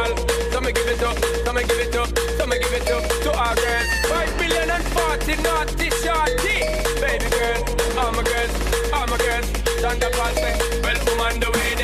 all. So me give it up, so me give it up, so me give it up to our girl. Five billion and forty naughty shorty. Baby girl, I'm all my girls, all my girls. Thunder pass me, well woman the way